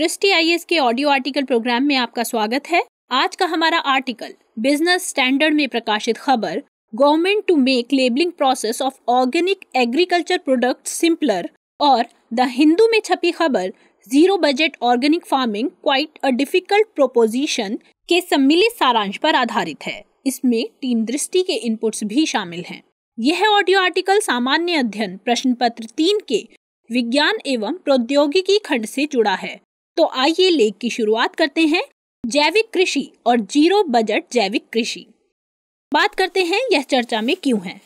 दृष्टि आई के audio article programme में आपका स्वागत है। आज का हमारा आर्टिकल, बिज़नेस स्टैंडर्ड में प्रकाशित खबर, government to make labelling process of organic agriculture product simpler और द हिंदू में छपी खबर, zero budget organic farming quite a difficult proposition के सम्मिलित सारांश पर आधारित है। इसमें टीम दृष्टि के इनपुट्स भी शामिल हैं। यह ऑडियो आर्टिकल सामान्य अध्ययन प्रश्न पत्र तीन के, विज्ञान एवं प्रौद्योगिकी खंड से जुड़ा है। तो आइए लेख की शुरुआत करते हैं, जैविक कृषि और ज़ीरो बजट जैविक कृषि। बात करते हैं यह चर्चा में क्यों है।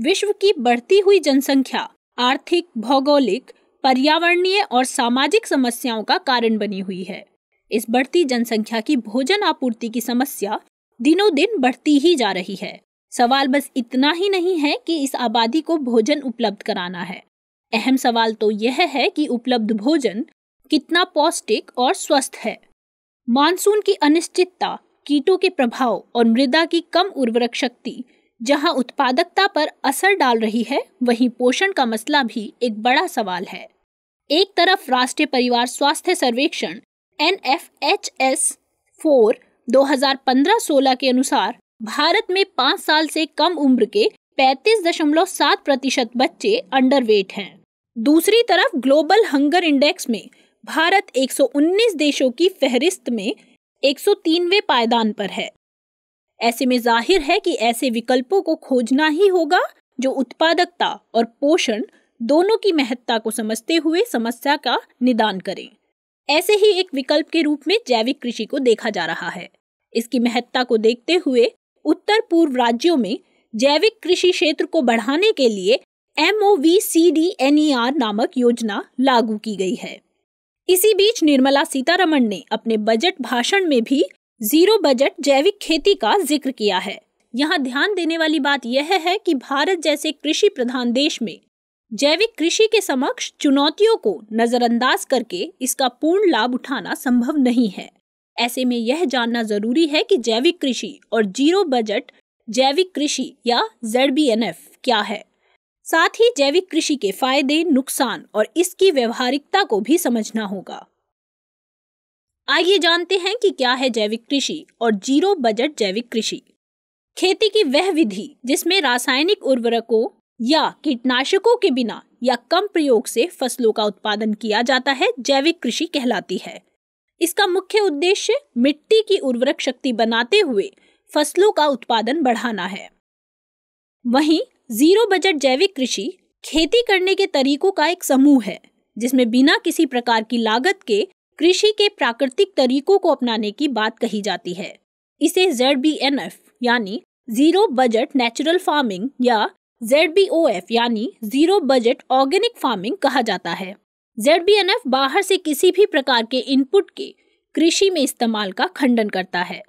विश्व की बढ़ती हुई जनसंख्या, आर्थिक, भौगोलिक, पर्यावरणीय और सामाजिक समस्याओं का कारण बनी हुई है। इस बढ़ती जनसंख्या की भोजन आपूर्ति की समस्या दिनों दिन बढ़ती ही जा रही है। सवाल बस इतना ही नहीं है कि इस आबादी को भोजन उपलब्ध कराना है। अहम सवाल तो यह है कि उपलब्ध भोजन कितना पौष्टिक और स्वस्थ है। मानसून की अनिश्चितता, कीटों के प्रभाव और मृदा की कम उर्वरक शक्ति, जहाँ उत्पादकता पर असर डाल रही है, वहीं पोषण का मसला भी एक बड़ा सवाल है। एक तरफ़ राष्ट्रीय परिवार स्वास्थ्य सर्वेक्षण N F H S four, दो हज़ार पंद्रह सोलह के अनुसार, भारत में पाँच साल से कम उम्र के पैतीस दशमलव सात प्रतिशत बच्चे अंडरवेट हैं। दूसरी तरफ़ ग्लोबल हंगर इंडेक्स में भारत 119 देशों की फहरिस्त में 103वें पायदान पर है। ऐसे में ज़ाहिर है कि ऐसे विकल्पों को खोजना ही होगा जो उत्पादकता और पोषण दोनों की महत्ता को समझते हुए समस्या का निदान करें। ऐसे ही एक विकल्प के रूप में जैविक कृषि को देखा जा रहा है। इसकी महत्ता को देखते हुए उत्तर पूर्व राज्यों में जैविक कृषि क्षेत्र को बढ़ाने के लिए एम सी डी आर नामक योजना लागू की गई है। इसी बीच निर्मला सीतारमण ने अपने बजट भाषण में भी ज़ीरो बजट जैविक खेती का ज़िक्र किया है। यहाँ ध्यान देने वाली बात यह है कि भारत जैसे कृषि प्रधान देश में जैविक कृषि के समक्ष चुनौतियों को नजरअंदाज करके इसका पूर्ण लाभ उठाना संभव नहीं है। ऐसे में यह जानना ज़रूरी है कि जैविक कृषि और ज़ीरो बजट जैविक कृषि या ZBNF क्या है। साथ ही जैविक कृषि के फ़ायदे, नुकसान और इसकी व्यवहारिकता को भी समझना होगा। आइए जानते हैं कि क्या है जैविक कृषि और ज़ीरो बजट जैविक कृषि। खेती की वह विधि जिसमें रासायनिक उर्वरकों या कीटनाशकों के बिना या कम प्रयोग से फ़सलों का उत्पादन किया जाता है, जैविक कृषि कहलाती है। इसका मुख्य उद्देश्य मिट्टी की उर्वरक शक्ति बनाते हुए फ़सलों का उत्पादन बढ़ाना है। वहीं ज़ीरो बजट जैविक कृषि खेती करने के तरीकों का एक समूह है, जिसमें बिना किसी प्रकार की लागत के कृषि के प्राकृतिक तरीकों को अपनाने की बात कही जाती है। इसे एफ़ यानी ज़ीरो बजट नेचुरल फ़ार्मिंग या एफ़ यानी ज़ीरो बजट ऑर्गेनिक फ़ार्मिंग कहा जाता है। एफ़ बाहर से किसी भी प्रकार के इनपुट के कृषि में इस्तेमाल का खंडन करता है।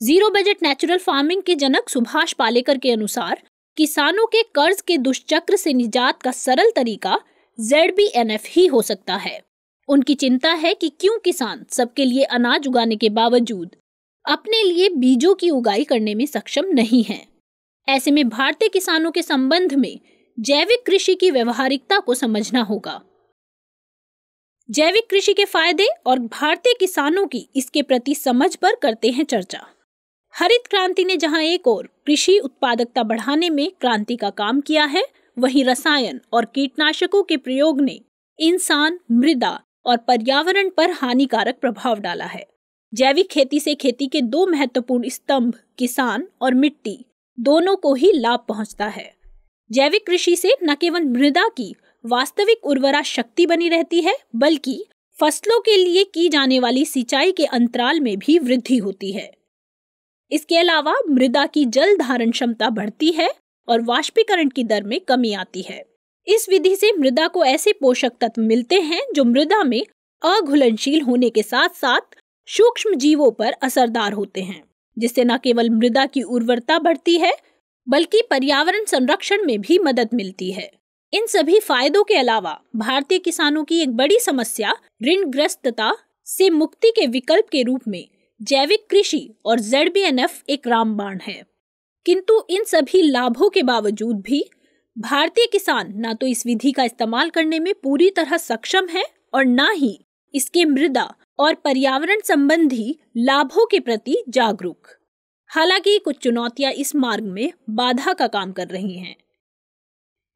ज़ीरो बजट नेचुरल फ़ार्मिंग के जनक सुभाष पालेकर के अनुसार किसानों के कर्ज के दुष्चक्र से निजात का सरल तरीका जेड ही हो सकता है। उनकी चिंता है कि क्यों किसान सबके लिए अनाज उगाने के बावजूद अपने लिए बीजों की उगाई करने में सक्षम नहीं है। ऐसे में भारतीय किसानों के संबंध में जैविक कृषि की व्यवहारिकता को समझना होगा। जैविक कृषि के फ़ायदे और भारतीय किसानों की इसके प्रति समझ पर करते हैं चर्चा। हरित क्रांति ने जहाँ एक और कृषि उत्पादकता बढ़ाने में क्रांति का काम किया है, वहीं रसायन और कीटनाशकों के प्रयोग ने इंसान, मृदा और पर्यावरण पर हानिकारक प्रभाव डाला है। जैविक खेती से खेती के दो महत्वपूर्ण स्तंभ, किसान और मिट्टी, दोनों को ही लाभ पहुँचता है। जैविक कृषि से न केवल मृदा की वास्तविक उर्वरा शक्ति बनी रहती है, बल्कि फ़सलों के लिए की जाने वाली सिंचाई के अंतराल में भी वृद्धि होती है। इसके अलावा मृदा की जल धारण क्षमता बढ़ती है और वाष्पीकरण की दर में कमी आती है। इस विधि से मृदा को ऐसे पोषक तत्व मिलते हैं जो मृदा में अघुलनशील होने के साथ साथ सूक्ष्म जीवों पर असरदार होते हैं, जिससे न केवल मृदा की उर्वरता बढ़ती है, बल्कि पर्यावरण संरक्षण में भी मदद मिलती है। इन सभी फायदों के अलावा भारतीय किसानों की एक बड़ी समस्या ऋणग्रस्तता से मुक्ति के विकल्प के रूप में जैविक कृषि और जेड एक रामबाण है। किंतु इन सभी लाभों के बावजूद भी भारतीय किसान न तो इस विधि का इस्तेमाल करने में पूरी तरह सक्षम है और न ही इसके मृदा और पर्यावरण संबंधी लाभों के प्रति जागरूक। हालाँकि कुछ चुनौतियाँ इस मार्ग में बाधा का काम कर रही हैं।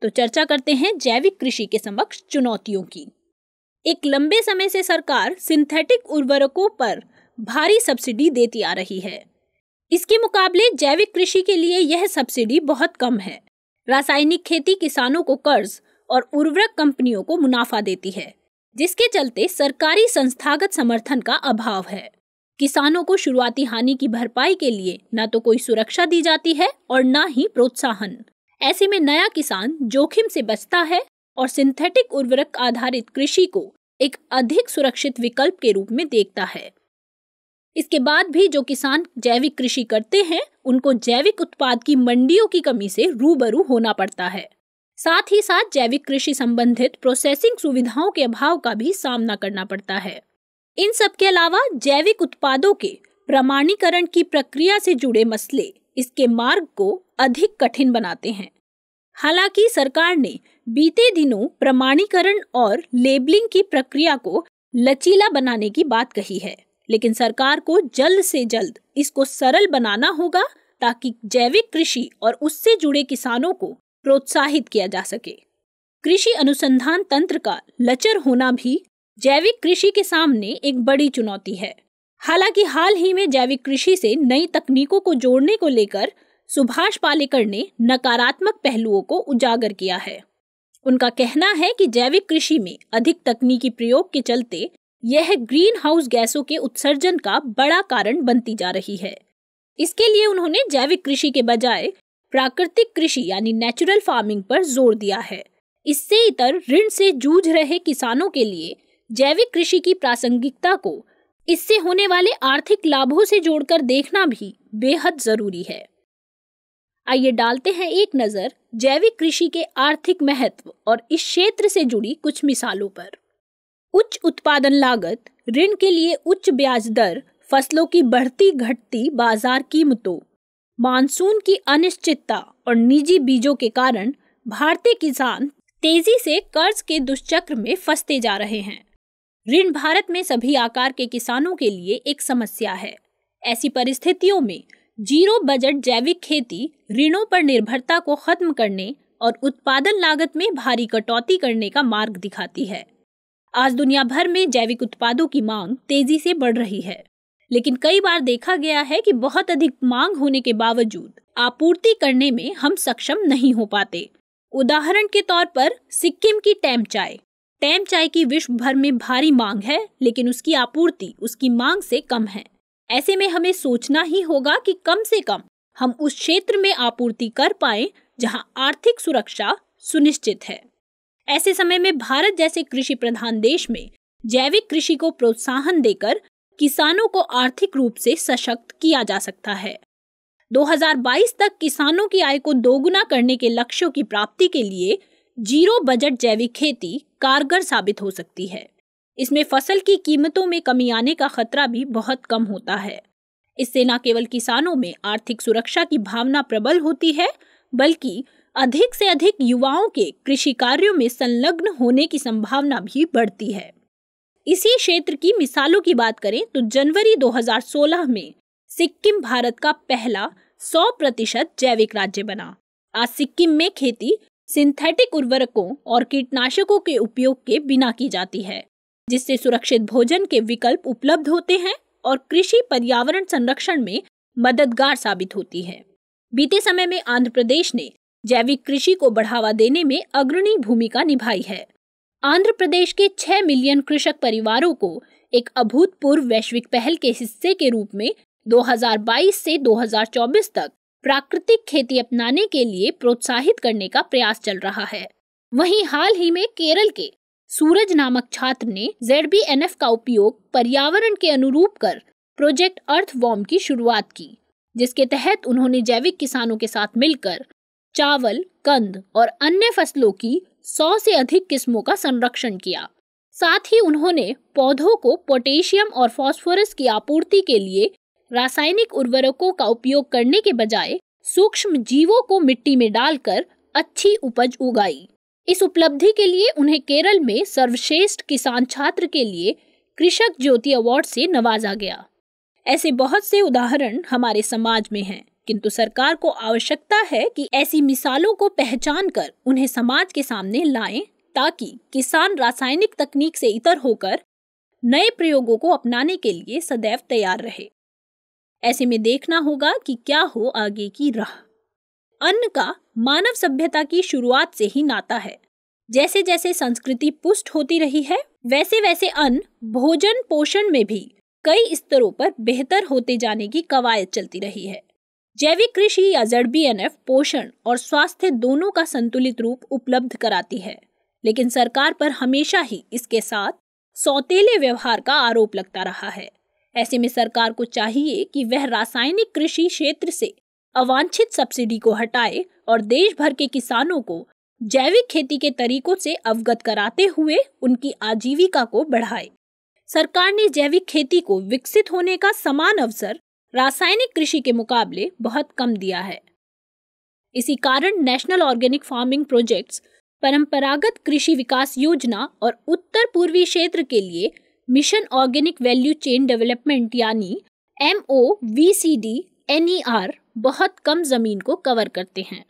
तो चर्चा करते हैं जैविक कृषि के समक्ष चुनौतियों की। एक लंबे समय से सरकार सिंथेटिक उर्वरकों पर भारी सब्सिडी देती आ रही है। इसके मुकाबले जैविक कृषि के लिए यह सब्सिडी बहुत कम है। रासायनिक खेती किसानों को कर्ज और उर्वरक कंपनियों को मुनाफा देती है, जिसके चलते सरकारी संस्थागत समर्थन का अभाव है। किसानों को शुरुआती हानि की भरपाई के लिए न तो कोई सुरक्षा दी जाती है और न ही प्रोत्साहन। ऐसे में नया किसान जोखिम से बचता है और सिंथेटिक उर्वरक आधारित कृषि को एक अधिक सुरक्षित विकल्प के रूप में देखता है। इसके बाद भी जो किसान जैविक कृषि करते हैं, उनको जैविक उत्पाद की मंडियों की कमी से रूबरू होना पड़ता है। साथ ही साथ जैविक कृषि संबंधित प्रोसेसिंग सुविधाओं के अभाव का भी सामना करना पड़ता है। इन सब के अलावा जैविक उत्पादों के प्रमाणीकरण की प्रक्रिया से जुड़े मसले इसके मार्ग को अधिक कठिन बनाते हैं। हालाँकि सरकार ने बीते दिनों प्रमाणीकरण और लेबलिंग की प्रक्रिया को लचीला बनाने की बात कही है। लेकिन सरकार को जल्द से जल्द इसको सरल बनाना होगा ताकि जैविक कृषि और उससे जुड़े किसानों को प्रोत्साहित किया जा सके। कृषि अनुसंधान तंत्र का लचर होना भी जैविक कृषि के सामने एक बड़ी चुनौती है। हालाँकि हाल ही में जैविक कृषि से नई तकनीकों को जोड़ने को लेकर सुभाष पालेकर ने नकारात्मक पहलुओं को उजागर किया है। उनका कहना है कि जैविक कृषि में अधिक तकनीकी प्रयोग के चलते यह ग्रीन हाउस गैसों के उत्सर्जन का बड़ा कारण बनती जा रही है। इसके लिए उन्होंने जैविक कृषि के बजाय प्राकृतिक कृषि यानी नेचुरल फ़ार्मिंग पर ज़ोर दिया है। इससे इतर ऋण से जूझ रहे किसानों के लिए जैविक कृषि की प्रासंगिकता को इससे होने वाले आर्थिक लाभों से जोड़कर देखना भी बेहद ज़रूरी है। आइए डालते हैं एक नज़र जैविक कृषि के आर्थिक महत्व और इस क्षेत्र से जुड़ी कुछ मिसालों पर। उच्च उत्पादन लागत, ऋण के लिए उच्च ब्याज दर, फ़सलों की बढ़ती घटती बाज़ार कीमतों, मानसून की अनिश्चितता और निजी बीजों के कारण भारतीय किसान तेज़ी से कर्ज के दुष्चक्र में फंसते जा रहे हैं। ऋण भारत में सभी आकार के किसानों के लिए एक समस्या है। ऐसी परिस्थितियों में ज़ीरो बजट जैविक खेती ऋणों पर निर्भरता को खत्म करने और उत्पादन लागत में भारी कटौती करने का मार्ग दिखाती है। आज दुनिया भर में जैविक उत्पादों की मांग तेज़ी से बढ़ रही है। लेकिन कई बार देखा गया है कि बहुत अधिक मांग होने के बावजूद आपूर्ति करने में हम सक्षम नहीं हो पाते। उदाहरण के तौर पर सिक्किम की टैम चाय। टैम चाय की विश्व भर में भारी मांग है, लेकिन उसकी आपूर्ति उसकी मांग से कम है। ऐसे में हमें सोचना ही होगा कि कम से कम हम उस क्षेत्र में आपूर्ति कर पाए जहाँ आर्थिक सुरक्षा सुनिश्चित है। ऐसे समय में भारत जैसे कृषि प्रधान देश में जैविक कृषि को प्रोत्साहन देकर किसानों को आर्थिक रूप से सशक्त किया जा सकता है। 2022 तक किसानों की आय को दोगुना करने के लक्ष्यों की प्राप्ति के लिए ज़ीरो बजट जैविक खेती कारगर साबित हो सकती है। इसमें फ़सल की कीमतों में कमी आने का खतरा भी बहुत कम होता है। इससे न केवल किसानों में आर्थिक सुरक्षा की भावना प्रबल होती है, बल्कि अधिक से अधिक युवाओं के कृषि कार्यों में संलग्न होने की संभावना भी बढ़ती है। इसी क्षेत्र की मिसालों की बात करें तो जनवरी 2016 में सिक्किम भारत का पहला 100 प्रतिशत जैविक राज्य बना। आज सिक्किम में खेती सिंथेटिक उर्वरकों और कीटनाशकों के उपयोग के बिना की जाती है, जिससे सुरक्षित भोजन के विकल्प उपलब्ध होते हैं और कृषि पर्यावरण संरक्षण में मददगार साबित होती है। बीते समय में आंध्र प्रदेश ने जैविक कृषि को बढ़ावा देने में अग्रणी भूमिका निभाई है। आंध्र प्रदेश के 6 मिलियन कृषक परिवारों को एक अभूतपूर्व वैश्विक पहल के हिस्से के रूप में 2022 से 2024 तक प्राकृतिक खेती अपनाने के लिए प्रोत्साहित करने का प्रयास चल रहा है। वहीं हाल ही में केरल के सूरज नामक छात्र ने जेड का उपयोग पर्यावरण के अनुरूप कर प्रोजेक्ट अर्थ वॉर्म की शुरुआत की, जिसके तहत उन्होंने जैविक किसानों के साथ मिलकर चावल, कंद और अन्य फ़सलों की सौ से अधिक किस्मों का संरक्षण किया। साथ ही उन्होंने पौधों को पोटेशियम और फास्फोरस की आपूर्ति के लिए रासायनिक उर्वरकों का उपयोग करने के बजाय सूक्ष्म जीवों को मिट्टी में डालकर अच्छी उपज उगाई। इस उपलब्धि के लिए उन्हें केरल में सर्वश्रेष्ठ किसान छात्र के लिए कृषक ज्योति अवार्ड से नवाजा गया। ऐसे बहुत से उदाहरण हमारे समाज में हैं। किंतु सरकार को आवश्यकता है कि ऐसी मिसालों को पहचान कर उन्हें समाज के सामने लाएँ, ताकि किसान रासायनिक तकनीक से इतर होकर नए प्रयोगों को अपनाने के लिए सदैव तैयार रहे। ऐसे में देखना होगा कि क्या हो आगे की राह। अन्न का मानव सभ्यता की शुरुआत से ही नाता है। जैसे जैसे संस्कृति पुष्ट होती रही है वैसे वैसे अन्न भोजन पोषण में भी कई स्तरों पर बेहतर होते जाने की कवायद चलती रही है। जैविक कृषि या जेड पोषण और स्वास्थ्य दोनों का संतुलित रूप उपलब्ध कराती है, लेकिन सरकार पर हमेशा ही इसके साथ सौतेले व्यवहार का आरोप लगता रहा है। ऐसे में सरकार को चाहिए कि वह रासायनिक कृषि क्षेत्र से अवांछित सब्सिडी को हटाए और देश भर के किसानों को जैविक खेती के तरीकों से अवगत कराते हुए उनकी आजीविका को बढ़ाए। सरकार ने जैविक खेती को विकसित होने का समान अवसर रासायनिक कृषि के मुकाबले बहुत कम दिया है। इसी कारण नेशनल ऑर्गेनिक फ़ार्मिंग प्रोजेक्ट्स, परंपरागत कृषि विकास योजना और उत्तर पूर्वी क्षेत्र के लिए mission organic value chain development यानी M O V C D, N E R बहुत कम ज़मीन को कवर करते हैं।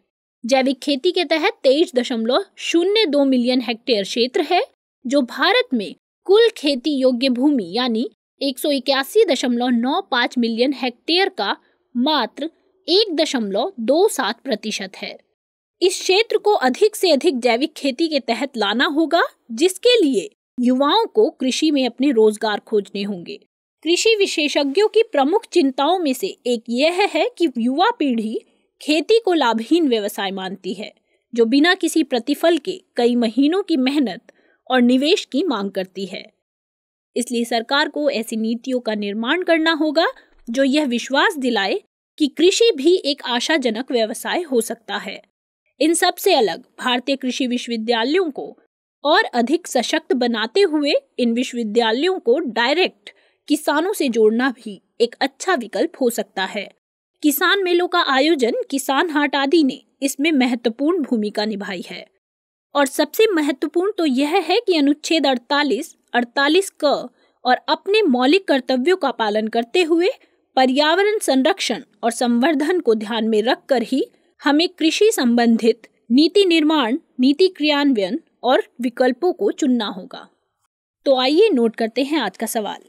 जैविक खेती के तहत तेईस दशमलव शून्य दो मिलियन हेक्टेयर क्षेत्र है, जो भारत में कुल खेती योग्य भूमि यानी एक सौ इक्यासी दशमलव नौ पाँच मिलियन हेक्टेयर का मात्र एक दशमलव दो सात प्रतिशत है। इस क्षेत्र को अधिक से अधिक जैविक खेती के तहत लाना होगा, जिसके लिए युवाओं को कृषि में अपने रोज़गार खोजने होंगे। कृषि विशेषज्ञों की प्रमुख चिंताओं में से एक यह है कि युवा पीढ़ी खेती को लाभहीन व्यवसाय मानती है, जो बिना किसी प्रतिफल के कई महीनों की मेहनत और निवेश की मांग करती है। इसलिए सरकार को ऐसी नीतियों का निर्माण करना होगा जो यह विश्वास दिलाए कि कृषि भी एक आशाजनक व्यवसाय हो सकता है। इन सबसे अलग भारतीय कृषि विश्वविद्यालयों को और अधिक सशक्त बनाते हुए इन विश्वविद्यालयों को डायरेक्ट किसानों से जोड़ना भी एक अच्छा विकल्प हो सकता है। किसान मेलों का आयोजन किसान हाट आदि ने इसमें महत्वपूर्ण भूमिका निभाई है। और सबसे महत्वपूर्ण तो यह है कि अनुच्छेद 48, 48 क और अपने मौलिक कर्तव्यों का पालन करते हुए पर्यावरण संरक्षण और संवर्धन को ध्यान में रखकर ही हमें कृषि संबंधित नीति निर्माण, नीति क्रियान्वयन और विकल्पों को चुनना होगा। तो आइए नोट करते हैं आज का सवाल।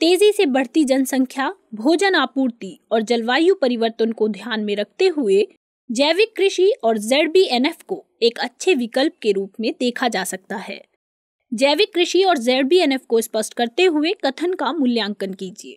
तेज़ी से बढ़ती जनसंख्या, भोजन आपूर्ति और जलवायु परिवर्तन को ध्यान में रखते हुए जैविक कृषि और ZBNF को एक अच्छे विकल्प के रूप में देखा जा सकता है। जैविक कृषि और ZBNF को स्पष्ट करते हुए कथन का मूल्यांकन कीजिए।